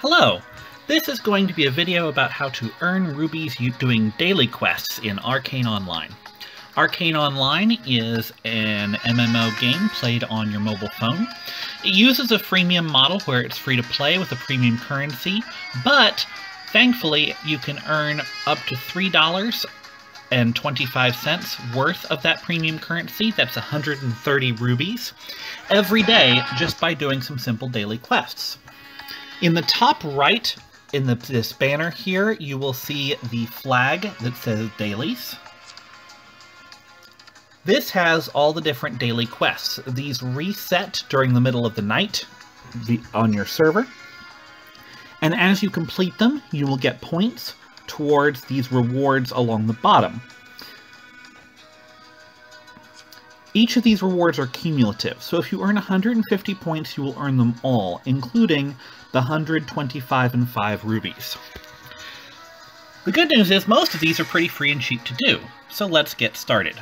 Hello! This is going to be a video about how to earn rubies doing daily quests in Arcane Online. Arcane Online is an MMO game played on your mobile phone. It uses a freemium model where it's free to play with a premium currency, but thankfully you can earn up to $3 and 25 cents worth of that premium currency, that's 130 rubies, every day just by doing some simple daily quests. In the top right, in the, this banner here, you will see the flag that says dailies. This has all the different daily quests. These reset during the middle of the night on your server. And as you complete them, you will get points towards these rewards along the bottom. Each of these rewards are cumulative, so if you earn 150 points, you will earn them all, including the 125 and 5 rubies. The good news is most of these are pretty free and cheap to do, so let's get started.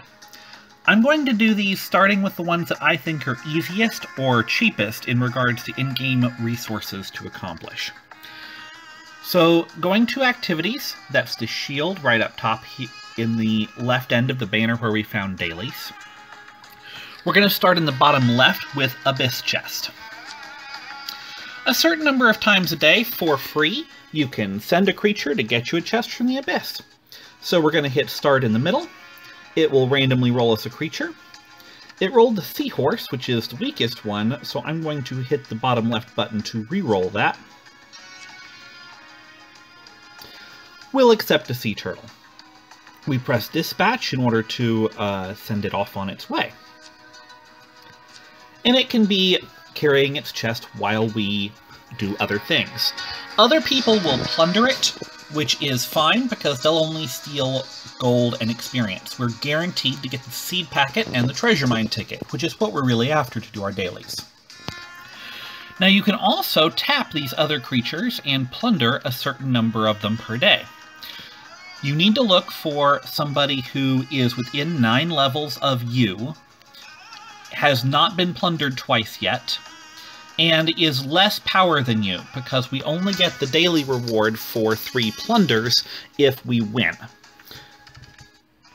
I'm going to do these starting with the ones that I think are easiest or cheapest in regards to in-game resources to accomplish. So going to activities, that's the shield right up top in the left end of the banner where we found dailies. We're going to start in the bottom left with Abyss Chest. A certain number of times a day, for free, you can send a creature to get you a chest from the Abyss. So we're going to hit Start in the middle. It will randomly roll us a creature. It rolled the Seahorse, which is the weakest one, so I'm going to hit the bottom left button to re-roll that. We'll accept a Sea Turtle. We press Dispatch in order to uh, send it off on its way and it can be carrying its chest while we do other things. Other people will plunder it, which is fine because they'll only steal gold and experience. We're guaranteed to get the seed packet and the treasure mine ticket, which is what we're really after to do our dailies. Now you can also tap these other creatures and plunder a certain number of them per day. You need to look for somebody who is within 9 levels of you, has not been plundered twice yet, and is less power than you, because we only get the daily reward for three plunders if we win.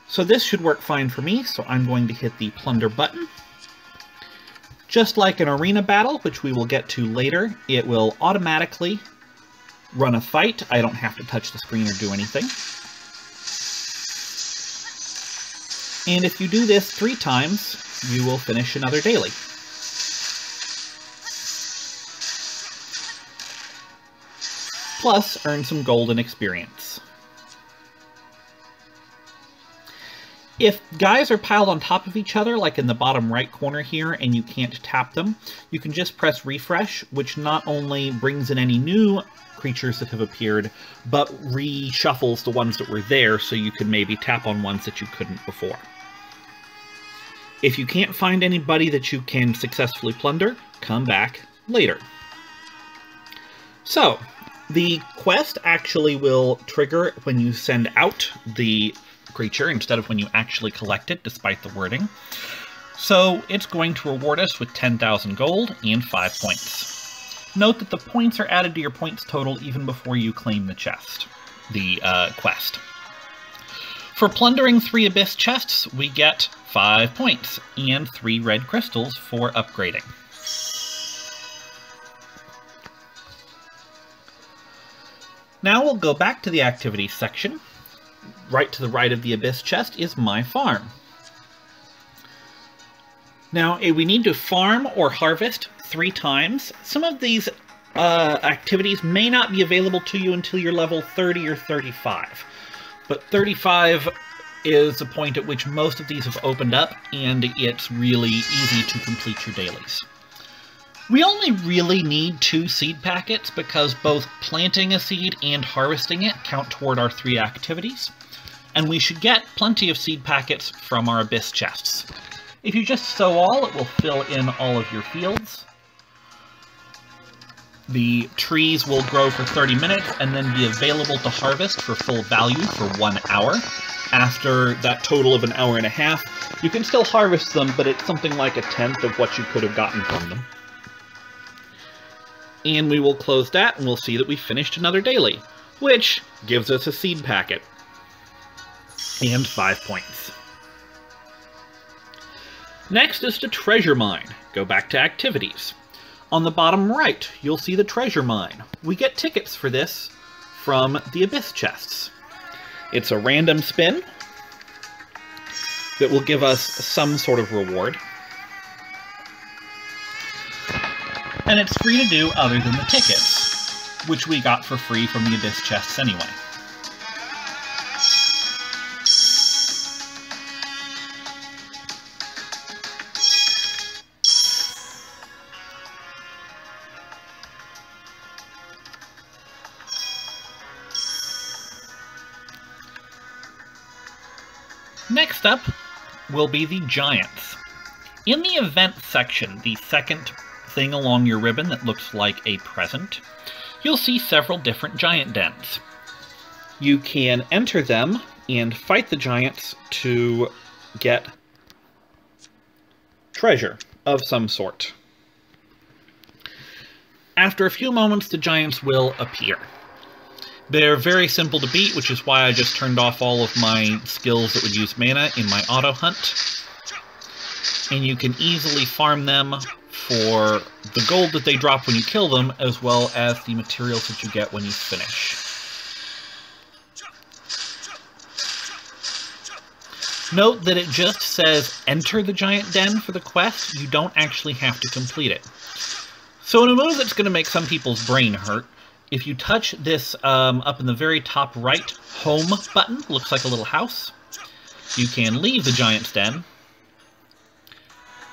So this should work fine for me, so I'm going to hit the plunder button. Just like an arena battle, which we will get to later, it will automatically run a fight. I don't have to touch the screen or do anything. And if you do this three times, you will finish another daily. Plus, earn some golden experience. If guys are piled on top of each other, like in the bottom right corner here, and you can't tap them, you can just press refresh, which not only brings in any new creatures that have appeared, but reshuffles the ones that were there so you can maybe tap on ones that you couldn't before. If you can't find anybody that you can successfully plunder, come back later. So, the quest actually will trigger when you send out the creature instead of when you actually collect it, despite the wording. So it's going to reward us with 10,000 gold and 5 points. Note that the points are added to your points total even before you claim the chest, the uh, quest. For plundering three Abyss chests, we get 5 points and 3 red crystals for upgrading. Now we'll go back to the activities section. Right to the right of the Abyss chest is My Farm. Now, eh, we need to farm or harvest three times. Some of these uh, activities may not be available to you until you're level 30 or 35 but 35 is the point at which most of these have opened up, and it's really easy to complete your dailies. We only really need two seed packets because both planting a seed and harvesting it count toward our three activities, and we should get plenty of seed packets from our Abyss chests. If you just sow all, it will fill in all of your fields, the trees will grow for 30 minutes and then be available to harvest for full value for one hour. After that total of an hour and a half, you can still harvest them, but it's something like a tenth of what you could have gotten from them. And we will close that and we'll see that we finished another daily, which gives us a seed packet. And five points. Next is the treasure mine. Go back to activities. On the bottom right, you'll see the treasure mine. We get tickets for this from the Abyss chests. It's a random spin that will give us some sort of reward. And it's free to do other than the tickets, which we got for free from the Abyss chests anyway. Will be the Giants. In the event section, the second thing along your ribbon that looks like a present, you'll see several different giant dens. You can enter them and fight the giants to get treasure of some sort. After a few moments, the giants will appear. They're very simple to beat, which is why I just turned off all of my skills that would use mana in my auto hunt. And you can easily farm them for the gold that they drop when you kill them, as well as the materials that you get when you finish. Note that it just says enter the giant den for the quest, you don't actually have to complete it. So in a move that's going to make some people's brain hurt, if you touch this um, up in the very top right home button, looks like a little house, you can leave the Giant's Den.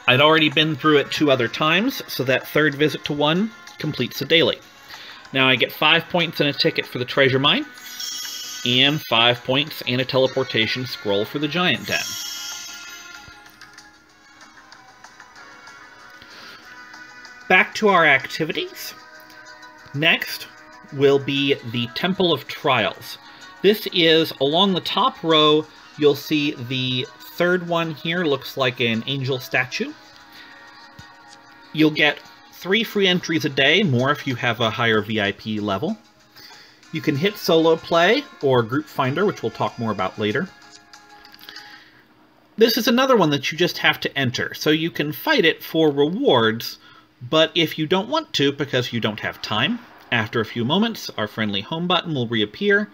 I'd already been through it two other times, so that third visit to one completes the daily. Now I get five points and a ticket for the treasure mine, and five points and a teleportation scroll for the Giant Den. Back to our activities. Next, will be the Temple of Trials. This is along the top row, you'll see the third one here looks like an angel statue. You'll get three free entries a day, more if you have a higher VIP level. You can hit solo play or group finder, which we'll talk more about later. This is another one that you just have to enter, so you can fight it for rewards, but if you don't want to because you don't have time, after a few moments, our friendly home button will reappear,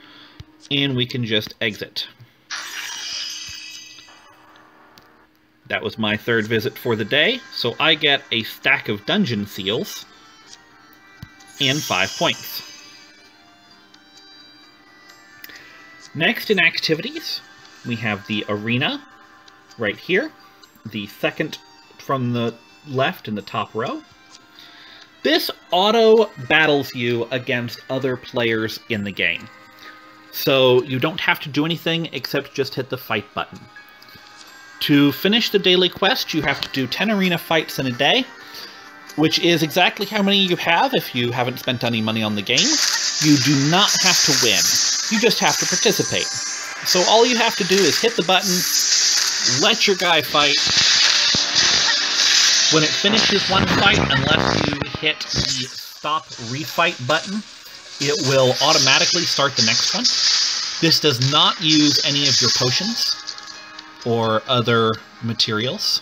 and we can just exit. That was my third visit for the day, so I get a stack of dungeon seals and five points. Next in activities, we have the arena right here, the second from the left in the top row. This auto battles you against other players in the game. So you don't have to do anything except just hit the fight button. To finish the daily quest, you have to do 10 arena fights in a day, which is exactly how many you have if you haven't spent any money on the game. You do not have to win. You just have to participate. So all you have to do is hit the button, let your guy fight. When it finishes one fight, unless you hit the stop refight button, it will automatically start the next one. This does not use any of your potions or other materials.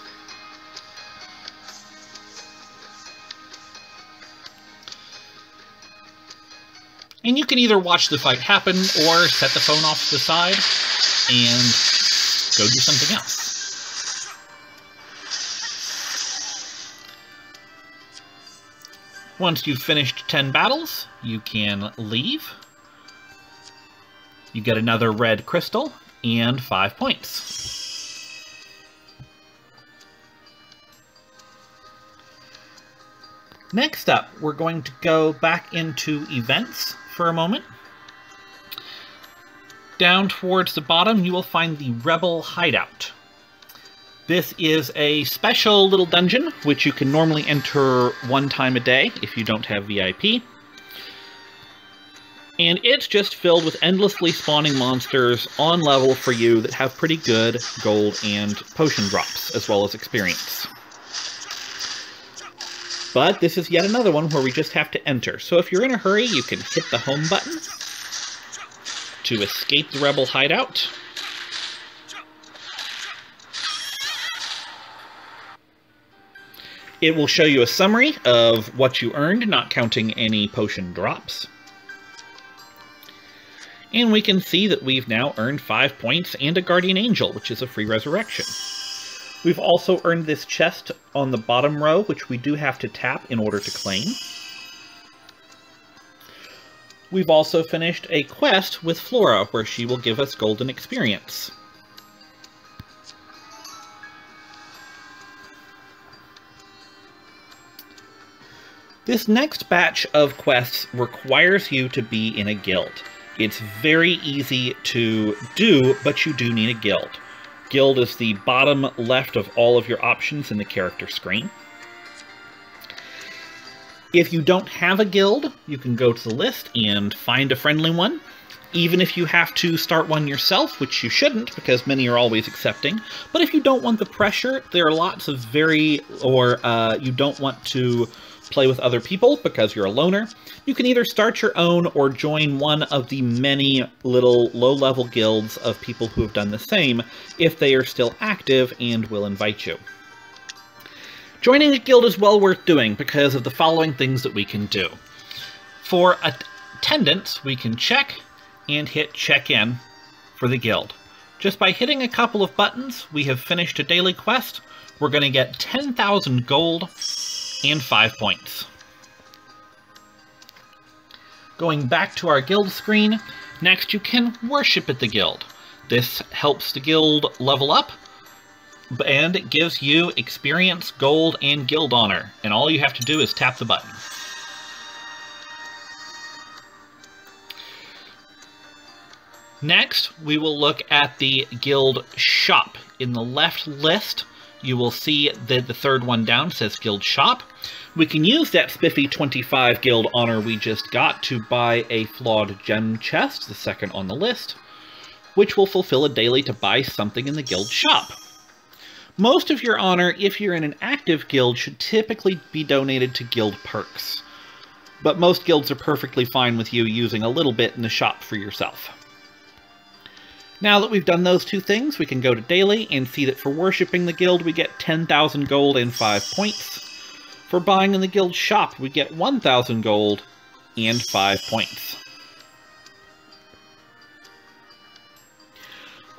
And you can either watch the fight happen or set the phone off to the side and go do something else. Once you've finished 10 battles, you can leave. You get another red crystal and 5 points. Next up, we're going to go back into events for a moment. Down towards the bottom, you will find the Rebel Hideout. This is a special little dungeon, which you can normally enter one time a day if you don't have VIP. And it's just filled with endlessly spawning monsters on level for you that have pretty good gold and potion drops, as well as experience. But this is yet another one where we just have to enter. So if you're in a hurry, you can hit the home button to escape the rebel hideout. It will show you a summary of what you earned, not counting any potion drops. And we can see that we've now earned 5 points and a Guardian Angel, which is a free resurrection. We've also earned this chest on the bottom row, which we do have to tap in order to claim. We've also finished a quest with Flora, where she will give us golden experience. This next batch of quests requires you to be in a guild. It's very easy to do, but you do need a guild. Guild is the bottom left of all of your options in the character screen. If you don't have a guild, you can go to the list and find a friendly one. Even if you have to start one yourself, which you shouldn't because many are always accepting. But if you don't want the pressure, there are lots of very, or uh, you don't want to play with other people because you're a loner, you can either start your own or join one of the many little low-level guilds of people who have done the same if they are still active and will invite you. Joining a guild is well worth doing because of the following things that we can do. For attendance, we can check and hit check-in for the guild. Just by hitting a couple of buttons, we have finished a daily quest. We're going to get 10,000 gold and 5 points. Going back to our guild screen, next you can worship at the guild. This helps the guild level up, and it gives you experience, gold, and guild honor. And all you have to do is tap the button. Next, we will look at the guild shop. In the left list, you will see that the third one down says Guild Shop. We can use that spiffy 25 Guild Honor we just got to buy a Flawed Gem Chest, the second on the list, which will fulfill a daily to buy something in the Guild Shop. Most of your honor, if you're in an active guild, should typically be donated to guild perks. But most guilds are perfectly fine with you using a little bit in the shop for yourself. Now that we've done those two things, we can go to daily and see that for worshipping the guild, we get 10,000 gold and 5 points. For buying in the guild shop, we get 1,000 gold and 5 points.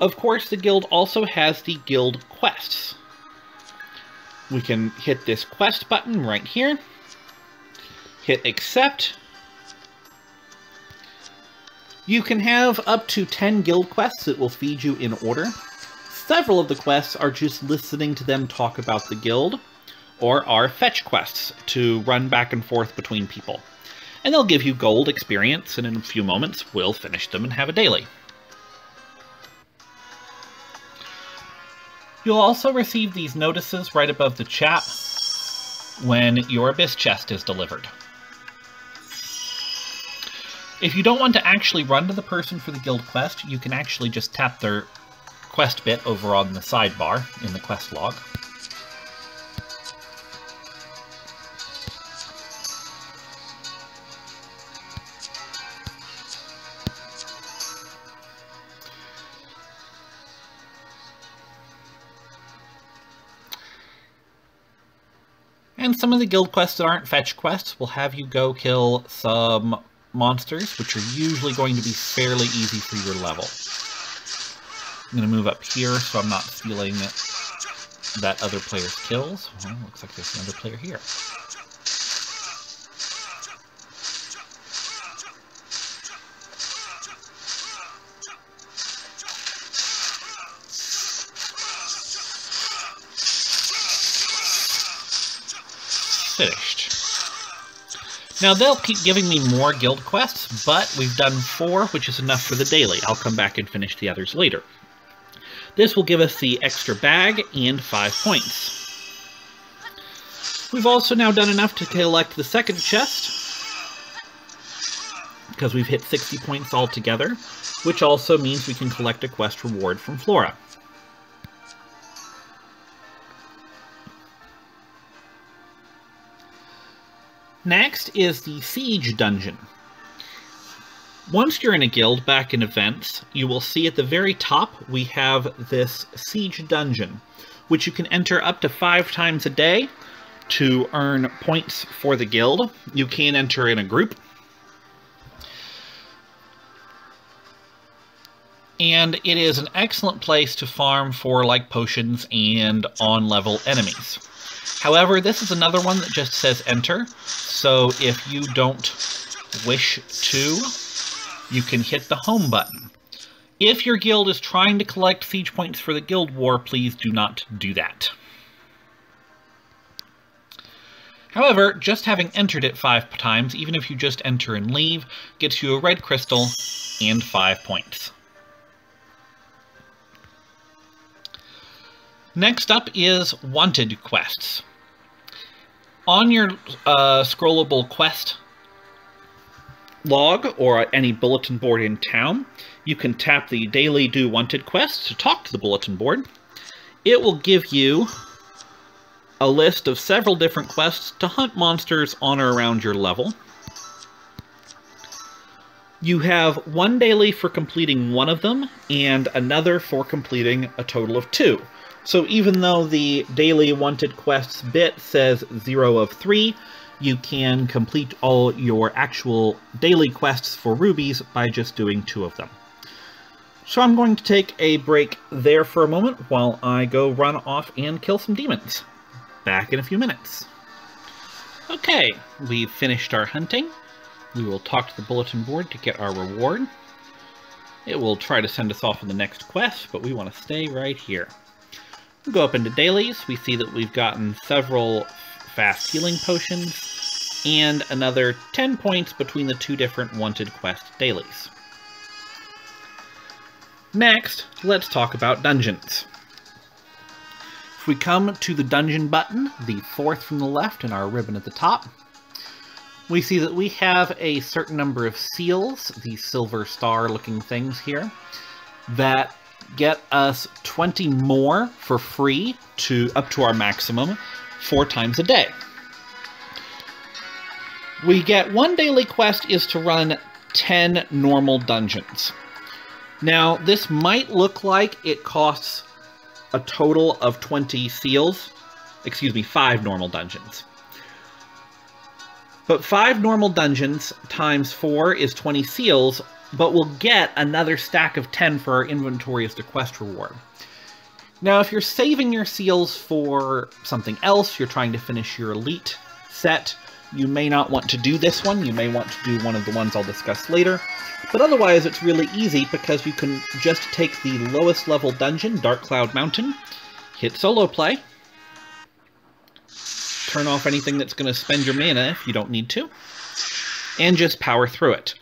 Of course, the guild also has the guild quests. We can hit this quest button right here, hit accept, you can have up to 10 guild quests that will feed you in order. Several of the quests are just listening to them talk about the guild, or are fetch quests to run back and forth between people. And they'll give you gold experience, and in a few moments we'll finish them and have a daily. You'll also receive these notices right above the chat when your Abyss chest is delivered. If you don't want to actually run to the person for the guild quest, you can actually just tap their quest bit over on the sidebar in the quest log. And some of the guild quests that aren't fetch quests will have you go kill some monsters, which are usually going to be fairly easy for your level. I'm going to move up here so I'm not stealing that other player's kills. Well, looks like there's another player here. Now, they'll keep giving me more guild quests, but we've done four, which is enough for the daily. I'll come back and finish the others later. This will give us the extra bag and five points. We've also now done enough to collect the second chest, because we've hit 60 points altogether, which also means we can collect a quest reward from Flora. Next is the Siege Dungeon. Once you're in a guild back in events, you will see at the very top we have this Siege Dungeon, which you can enter up to five times a day to earn points for the guild. You can enter in a group. And it is an excellent place to farm for like potions and on-level enemies. However, this is another one that just says enter, so if you don't wish to, you can hit the home button. If your guild is trying to collect siege points for the guild war, please do not do that. However, just having entered it five times, even if you just enter and leave, gets you a red crystal and five points. Next up is Wanted Quests. On your uh, scrollable quest log or any bulletin board in town, you can tap the Daily Do Wanted quest to talk to the bulletin board. It will give you a list of several different quests to hunt monsters on or around your level. You have one daily for completing one of them, and another for completing a total of two. So even though the daily wanted quests bit says 0 of 3, you can complete all your actual daily quests for rubies by just doing two of them. So I'm going to take a break there for a moment while I go run off and kill some demons. Back in a few minutes. Okay, we've finished our hunting. We will talk to the bulletin board to get our reward. It will try to send us off on the next quest, but we want to stay right here. We go up into dailies, we see that we've gotten several fast healing potions, and another 10 points between the two different wanted quest dailies. Next, let's talk about dungeons. If we come to the dungeon button, the fourth from the left in our ribbon at the top, we see that we have a certain number of seals, these silver star looking things here, that get us 20 more for free to up to our maximum four times a day. We get one daily quest is to run 10 normal dungeons. Now, this might look like it costs a total of 20 seals. Excuse me, 5 normal dungeons. But 5 normal dungeons times 4 is 20 seals, but we'll get another stack of 10 for our inventory as the quest reward. Now, if you're saving your seals for something else, you're trying to finish your elite set, you may not want to do this one. You may want to do one of the ones I'll discuss later. But otherwise, it's really easy because you can just take the lowest level dungeon, Dark Cloud Mountain, hit solo play, turn off anything that's going to spend your mana if you don't need to, and just power through it.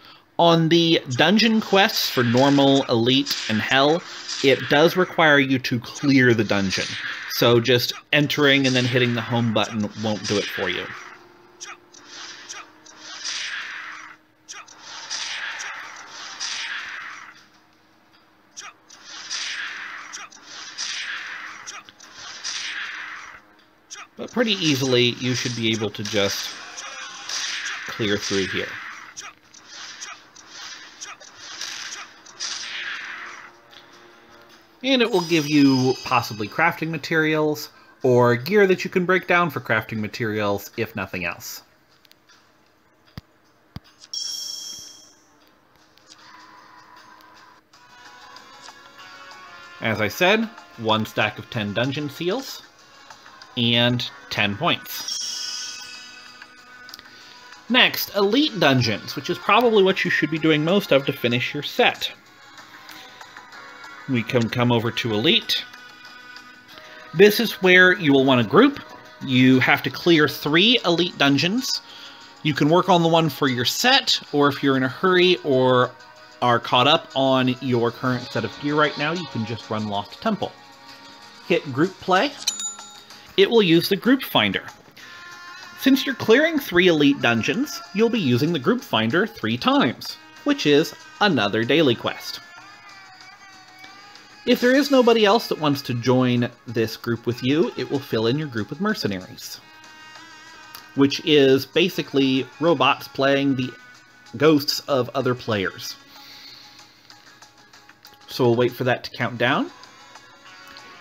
On the dungeon quests for normal, elite, and hell, it does require you to clear the dungeon. So just entering and then hitting the home button won't do it for you. But pretty easily, you should be able to just clear through here. And it will give you possibly crafting materials or gear that you can break down for crafting materials, if nothing else. As I said, one stack of 10 dungeon seals, and 10 points. Next, Elite Dungeons, which is probably what you should be doing most of to finish your set we can come over to Elite. This is where you will want to group. You have to clear three Elite dungeons. You can work on the one for your set, or if you're in a hurry or are caught up on your current set of gear right now, you can just run Lost Temple. Hit Group Play. It will use the Group Finder. Since you're clearing three Elite dungeons, you'll be using the Group Finder three times, which is another daily quest. If there is nobody else that wants to join this group with you, it will fill in your group with mercenaries. which is basically robots playing the ghosts of other players. So we'll wait for that to count down.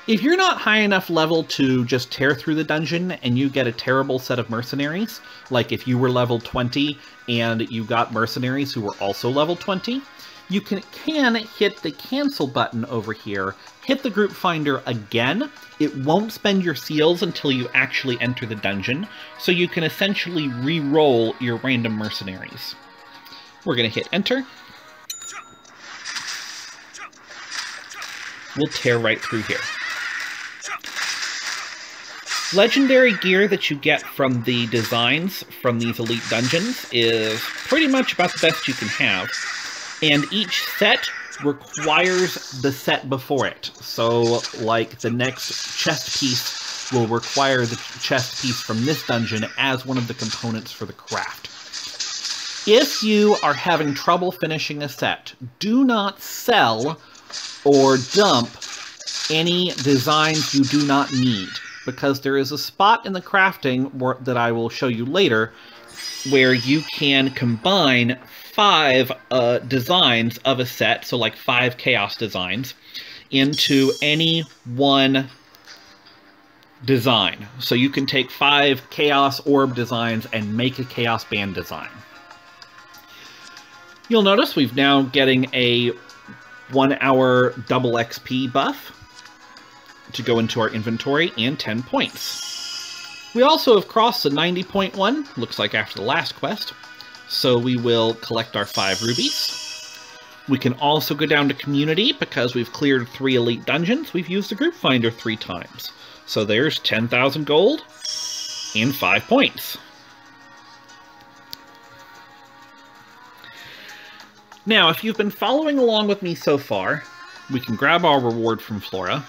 If you're not high enough level to just tear through the dungeon and you get a terrible set of mercenaries, like if you were level 20 and you got mercenaries who were also level 20, you can, can hit the cancel button over here, hit the group finder again. It won't spend your seals until you actually enter the dungeon, so you can essentially re-roll your random mercenaries. We're going to hit enter. We'll tear right through here. Legendary gear that you get from the designs from these elite dungeons is pretty much about the best you can have. And each set requires the set before it. So, like, the next chest piece will require the chest piece from this dungeon as one of the components for the craft. If you are having trouble finishing a set, do not sell or dump any designs you do not need because there is a spot in the crafting that I will show you later where you can combine five uh, designs of a set, so like five chaos designs, into any one design. So you can take five chaos orb designs and make a chaos band design. You'll notice we've now getting a one hour double XP buff to go into our inventory and 10 points. We also have crossed the 90.1, looks like after the last quest, so we will collect our 5 rubies. We can also go down to community because we've cleared 3 elite dungeons. We've used the group finder 3 times. So there's 10,000 gold and 5 points. Now, if you've been following along with me so far, we can grab our reward from Flora,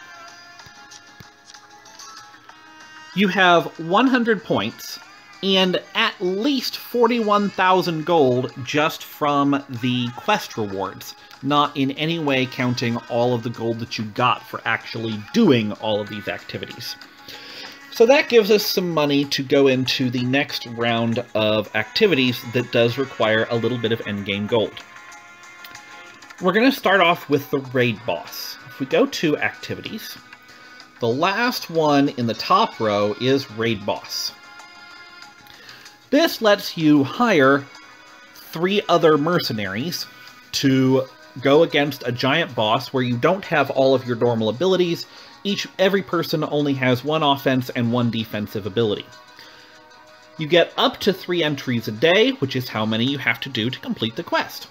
you have 100 points and at least 41,000 gold just from the quest rewards, not in any way counting all of the gold that you got for actually doing all of these activities. So that gives us some money to go into the next round of activities that does require a little bit of endgame gold. We're going to start off with the raid boss. If we go to activities, the last one in the top row is Raid Boss. This lets you hire three other mercenaries to go against a giant boss where you don't have all of your normal abilities. Each every person only has one offense and one defensive ability. You get up to three entries a day, which is how many you have to do to complete the quest.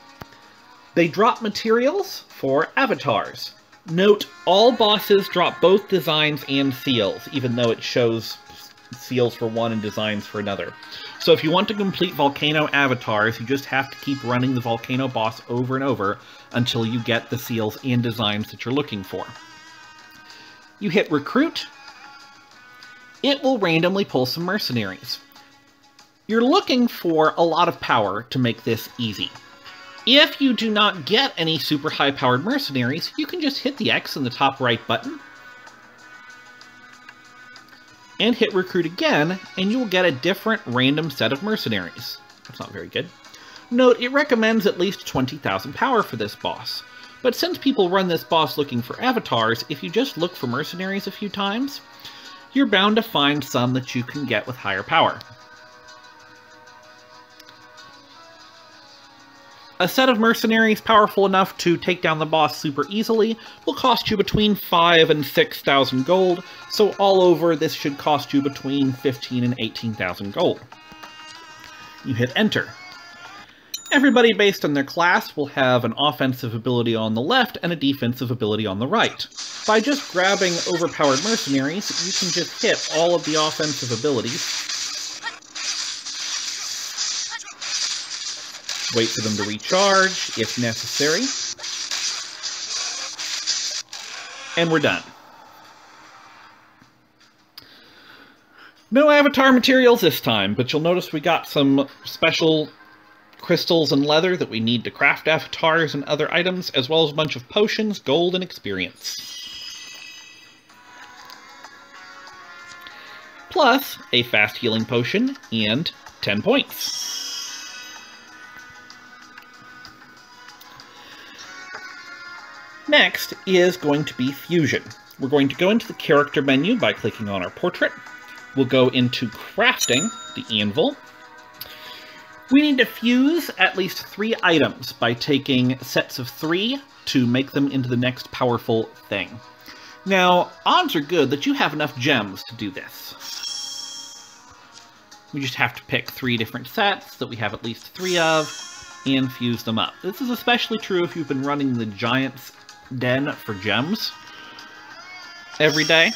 They drop materials for avatars. Note, all bosses drop both designs and seals, even though it shows seals for one and designs for another. So if you want to complete Volcano avatars, you just have to keep running the Volcano boss over and over until you get the seals and designs that you're looking for. You hit Recruit, it will randomly pull some mercenaries. You're looking for a lot of power to make this easy. If you do not get any super high-powered mercenaries, you can just hit the X in the top right button and hit recruit again, and you will get a different random set of mercenaries. That's not very good. Note, it recommends at least 20,000 power for this boss. But since people run this boss looking for avatars, if you just look for mercenaries a few times, you're bound to find some that you can get with higher power. A set of mercenaries powerful enough to take down the boss super easily will cost you between 5 and 6,000 gold, so all over this should cost you between 15 and 18,000 gold. You hit enter. Everybody based on their class will have an offensive ability on the left and a defensive ability on the right. By just grabbing overpowered mercenaries, you can just hit all of the offensive abilities wait for them to recharge if necessary. And we're done. No avatar materials this time, but you'll notice we got some special crystals and leather that we need to craft avatars and other items, as well as a bunch of potions, gold, and experience. plus a fast healing potion and 10 points. Next is going to be Fusion. We're going to go into the character menu by clicking on our portrait. We'll go into crafting, the anvil. We need to fuse at least three items by taking sets of three to make them into the next powerful thing. Now, odds are good that you have enough gems to do this. We just have to pick three different sets that we have at least three of and fuse them up. This is especially true if you've been running the Giant's Den for gems every day.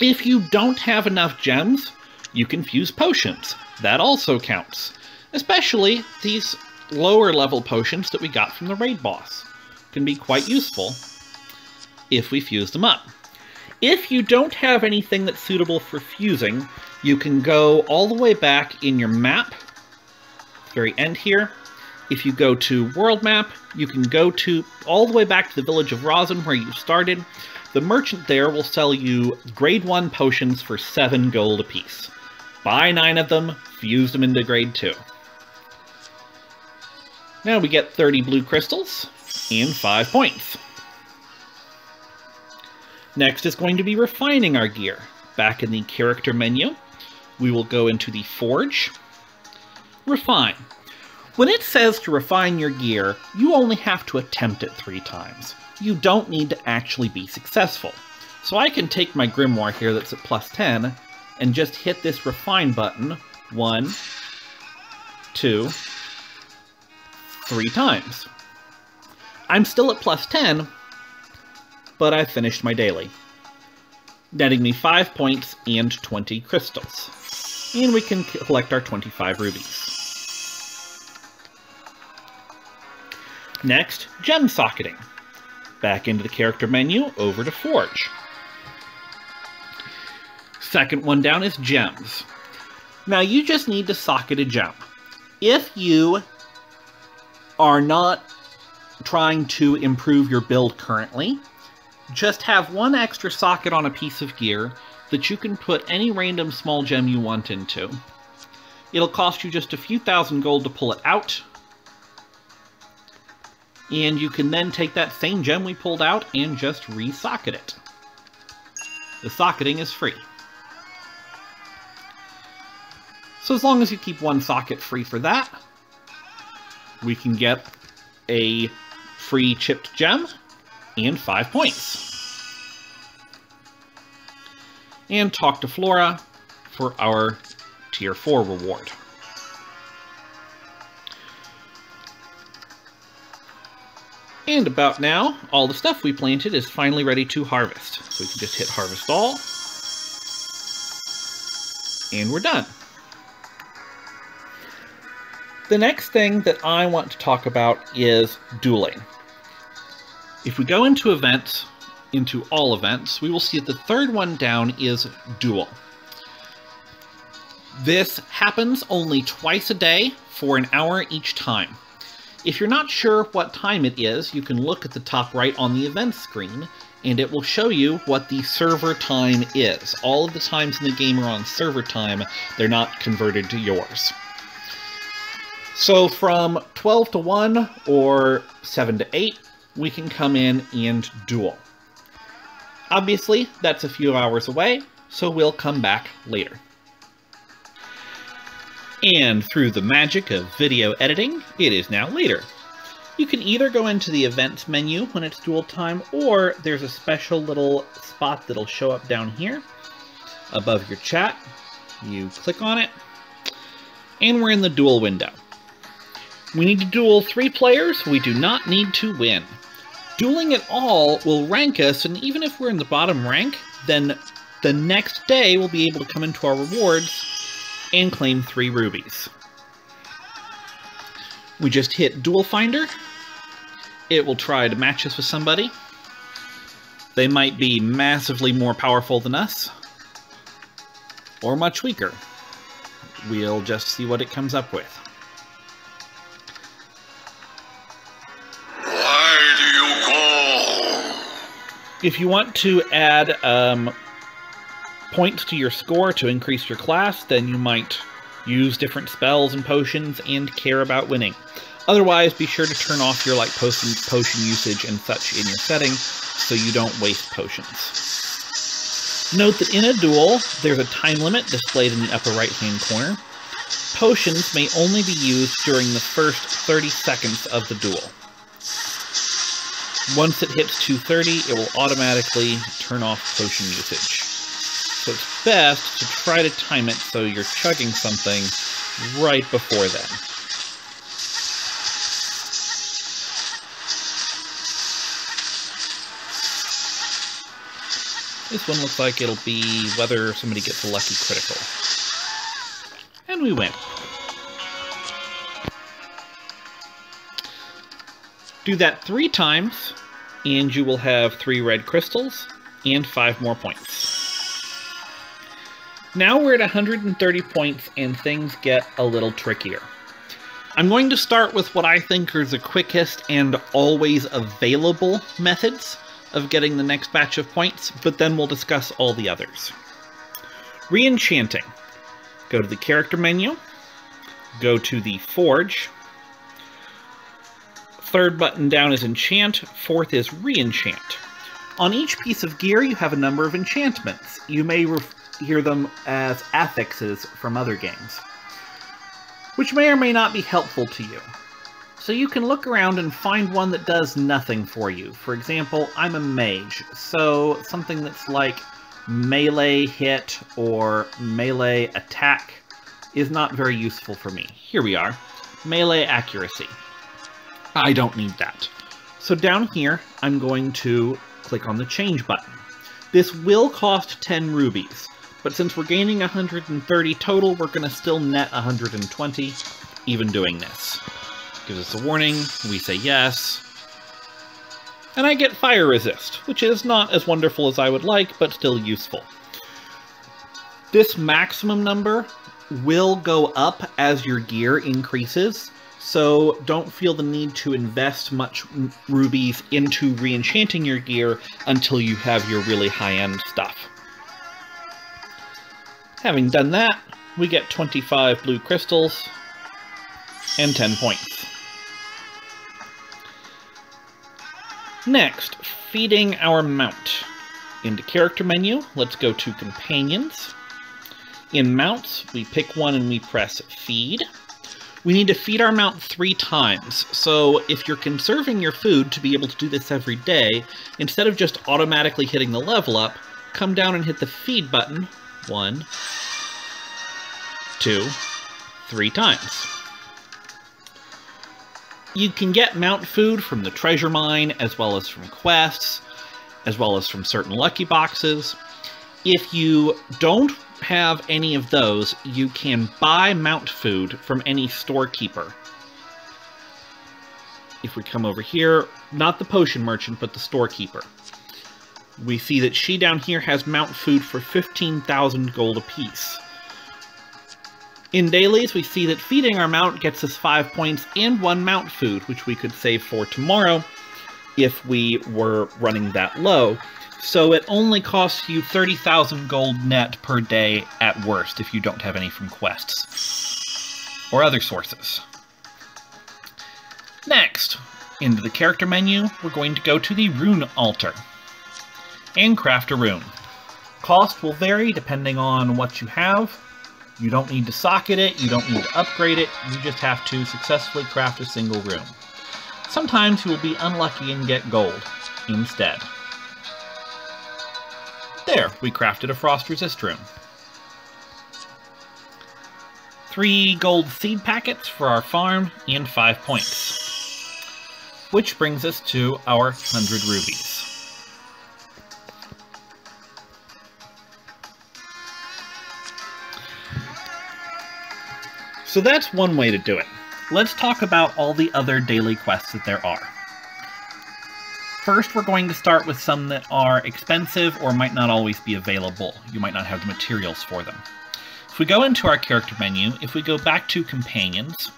If you don't have enough gems, you can fuse potions. That also counts. Especially these lower level potions that we got from the raid boss. Can be quite useful if we fuse them up. If you don't have anything that's suitable for fusing, you can go all the way back in your map, very end here. If you go to world map, you can go to all the way back to the village of Rosin where you started. The merchant there will sell you grade 1 potions for 7 gold apiece. Buy 9 of them, fuse them into grade 2. Now we get 30 blue crystals and 5 points. Next is going to be refining our gear. Back in the character menu, we will go into the forge, refine. When it says to refine your gear, you only have to attempt it three times. You don't need to actually be successful. So I can take my grimoire here that's at plus 10 and just hit this refine button one, two, three times. I'm still at plus 10, but I finished my daily, netting me 5 points and 20 crystals. And we can collect our 25 rubies. Next, gem socketing. Back into the character menu, over to Forge. Second one down is gems. Now you just need to socket a gem. If you are not trying to improve your build currently, just have one extra socket on a piece of gear that you can put any random small gem you want into. It'll cost you just a few thousand gold to pull it out, and you can then take that same gem we pulled out and just re-socket it. The socketing is free. So as long as you keep one socket free for that, we can get a free chipped gem and five points. And talk to Flora for our tier 4 reward. And about now, all the stuff we planted is finally ready to harvest. So we can just hit harvest all. And we're done. The next thing that I want to talk about is dueling. If we go into events, into all events, we will see that the third one down is duel. This happens only twice a day for an hour each time. If you're not sure what time it is, you can look at the top right on the events screen, and it will show you what the server time is. All of the times in the game are on server time, they're not converted to yours. So from 12 to 1 or 7 to 8, we can come in and duel. Obviously, that's a few hours away, so we'll come back later. And through the magic of video editing, it is now later. You can either go into the events menu when it's duel time, or there's a special little spot that'll show up down here above your chat. You click on it, and we're in the duel window. We need to duel three players, we do not need to win. Dueling at all will rank us, and even if we're in the bottom rank, then the next day we'll be able to come into our rewards and claim three rubies. We just hit Duel Finder. It will try to match us with somebody. They might be massively more powerful than us, or much weaker. We'll just see what it comes up with. if you want to add um, points to your score to increase your class, then you might use different spells and potions and care about winning. Otherwise, be sure to turn off your like potion, potion usage and such in your settings so you don't waste potions. Note that in a duel, there's a time limit displayed in the upper right-hand corner. Potions may only be used during the first 30 seconds of the duel. Once it hits 230, it will automatically turn off potion usage. So it's best to try to time it so you're chugging something right before then. This one looks like it'll be whether somebody gets a lucky critical. And we win. Do that three times, and you will have three red crystals and five more points. Now we're at 130 points and things get a little trickier. I'm going to start with what I think are the quickest and always available methods of getting the next batch of points, but then we'll discuss all the others. Reenchanting. Go to the character menu, go to the Forge, Third button down is Enchant, fourth is Reenchant. On each piece of gear, you have a number of enchantments. You may hear them as affixes from other games, which may or may not be helpful to you. So you can look around and find one that does nothing for you. For example, I'm a mage, so something that's like melee hit or melee attack is not very useful for me. Here we are, melee accuracy. I don't need that. So down here, I'm going to click on the change button. This will cost 10 rubies, but since we're gaining 130 total, we're going to still net 120, even doing this. Gives us a warning, we say yes, and I get fire resist, which is not as wonderful as I would like, but still useful. This maximum number will go up as your gear increases, so don't feel the need to invest much rubies into re-enchanting your gear until you have your really high-end stuff. Having done that, we get 25 blue crystals and 10 points. Next, feeding our mount. Into character menu, let's go to companions. In mounts, we pick one and we press feed. We need to feed our mount three times, so if you're conserving your food to be able to do this every day, instead of just automatically hitting the level up, come down and hit the feed button one, two, three times. You can get mount food from the treasure mine, as well as from quests, as well as from certain lucky boxes. If you don't have any of those, you can buy mount food from any storekeeper. If we come over here, not the potion merchant, but the storekeeper. We see that she down here has mount food for 15,000 gold apiece. In dailies, we see that feeding our mount gets us 5 points and 1 mount food, which we could save for tomorrow if we were running that low. So it only costs you 30,000 gold net per day at worst if you don't have any from quests or other sources. Next, into the character menu, we're going to go to the rune altar and craft a rune. Cost will vary depending on what you have. You don't need to socket it, you don't need to upgrade it, you just have to successfully craft a single rune. Sometimes you will be unlucky and get gold instead. There, we crafted a frost resist rune. Three gold seed packets for our farm and five points. Which brings us to our 100 rubies. So that's one way to do it. Let's talk about all the other daily quests that there are. First, we're going to start with some that are expensive or might not always be available. You might not have the materials for them. If we go into our character menu, if we go back to Companions,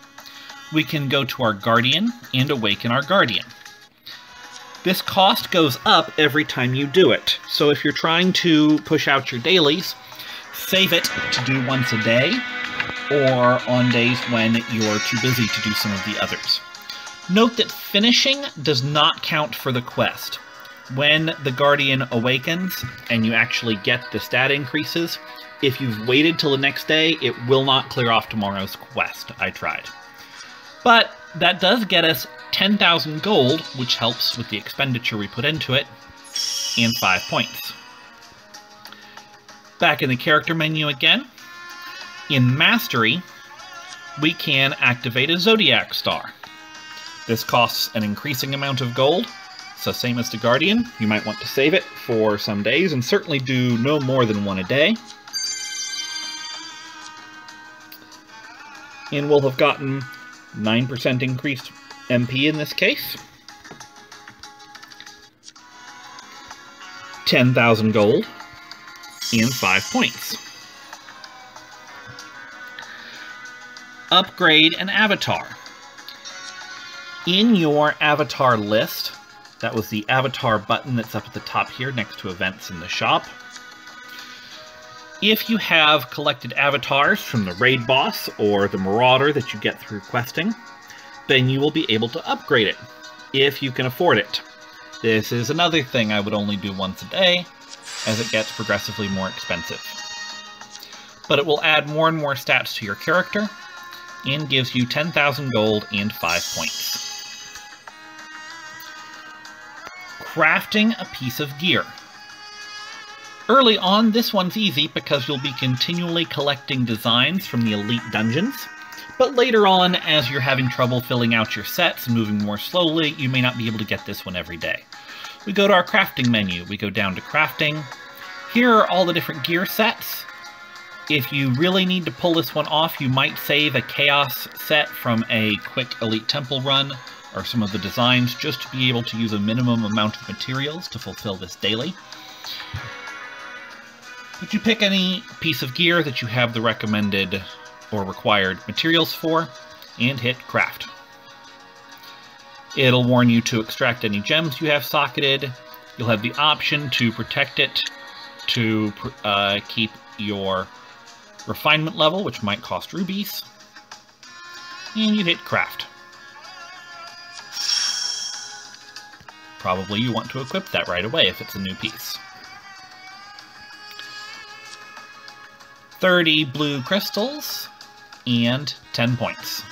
we can go to our Guardian and awaken our Guardian. This cost goes up every time you do it. So if you're trying to push out your dailies, save it to do once a day, or on days when you're too busy to do some of the others. Note that finishing does not count for the quest. When the Guardian awakens and you actually get the stat increases, if you've waited till the next day, it will not clear off tomorrow's quest. I tried. But that does get us 10,000 gold, which helps with the expenditure we put into it, and 5 points. Back in the character menu again, in Mastery, we can activate a Zodiac Star. This costs an increasing amount of gold, so same as the Guardian, you might want to save it for some days, and certainly do no more than one a day. And we'll have gotten 9% increased MP in this case. 10,000 gold, and 5 points. Upgrade an avatar. In your avatar list, that was the avatar button that's up at the top here next to events in the shop. If you have collected avatars from the raid boss or the marauder that you get through questing, then you will be able to upgrade it, if you can afford it. This is another thing I would only do once a day, as it gets progressively more expensive. But it will add more and more stats to your character, and gives you 10,000 gold and 5 points. Crafting a piece of gear. Early on, this one's easy because you'll be continually collecting designs from the Elite Dungeons, but later on, as you're having trouble filling out your sets and moving more slowly, you may not be able to get this one every day. We go to our crafting menu, we go down to crafting. Here are all the different gear sets. If you really need to pull this one off, you might save a Chaos set from a quick Elite Temple run, or some of the designs, just to be able to use a minimum amount of materials to fulfill this daily. But you pick any piece of gear that you have the recommended or required materials for, and hit Craft. It'll warn you to extract any gems you have socketed. You'll have the option to protect it to uh, keep your refinement level, which might cost rubies. And you hit Craft. Probably you want to equip that right away if it's a new piece. 30 blue crystals, and 10 points.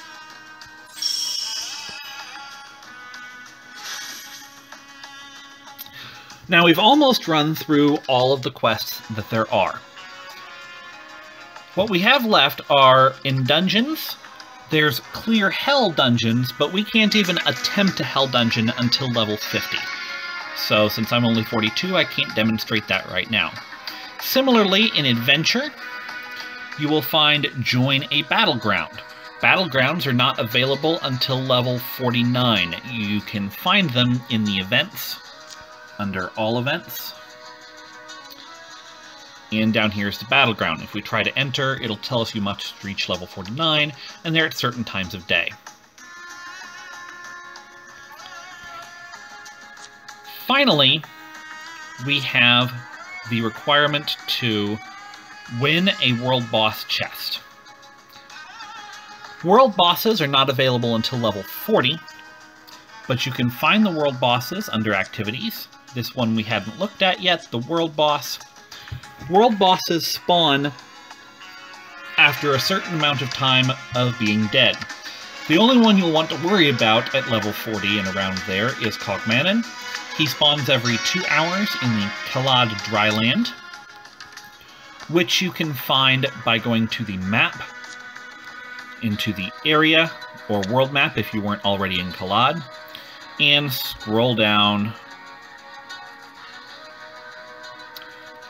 Now we've almost run through all of the quests that there are. What we have left are in dungeons, there's clear hell dungeons, but we can't even attempt a hell dungeon until level 50. So since I'm only 42, I can't demonstrate that right now. Similarly, in adventure, you will find Join a Battleground. Battlegrounds are not available until level 49. You can find them in the events, under All Events. And down here is the Battleground. If we try to enter, it'll tell us you must reach level 49, and they're at certain times of day. Finally, we have the requirement to Win a World Boss chest. World bosses are not available until level 40, but you can find the world bosses under activities. This one we haven't looked at yet, the world boss. World bosses spawn after a certain amount of time of being dead. The only one you'll want to worry about at level 40 and around there is Cogmanon. He spawns every two hours in the Kalad Dryland which you can find by going to the map, into the area or world map if you weren't already in Kalad, and scroll down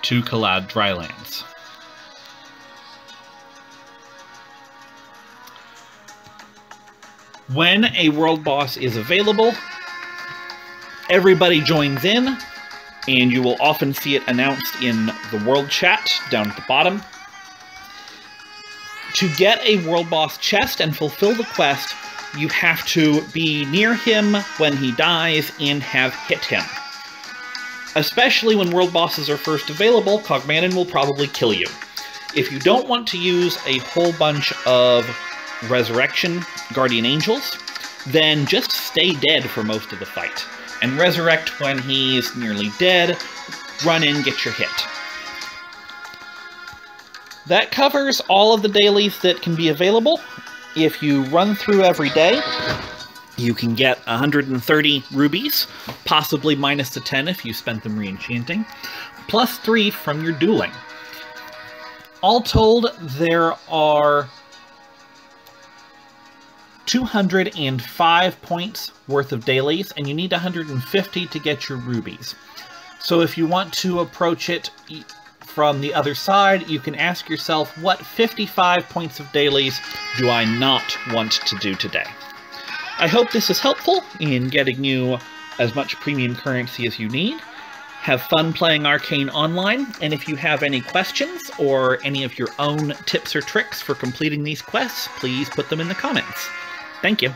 to Kalad Drylands. When a world boss is available, everybody joins in and you will often see it announced in the world chat down at the bottom. To get a world boss chest and fulfill the quest, you have to be near him when he dies and have hit him. Especially when world bosses are first available, Cogmanon will probably kill you. If you don't want to use a whole bunch of Resurrection Guardian Angels, then just stay dead for most of the fight. And resurrect when he's nearly dead, run in, get your hit. That covers all of the dailies that can be available. If you run through every day, you can get 130 rubies, possibly minus the 10 if you spent them re-enchanting, plus 3 from your dueling. All told, there are 205 points worth of dailies, and you need 150 to get your rubies. So if you want to approach it from the other side, you can ask yourself, what 55 points of dailies do I not want to do today? I hope this is helpful in getting you as much premium currency as you need. Have fun playing Arcane Online, and if you have any questions or any of your own tips or tricks for completing these quests, please put them in the comments. Thank you.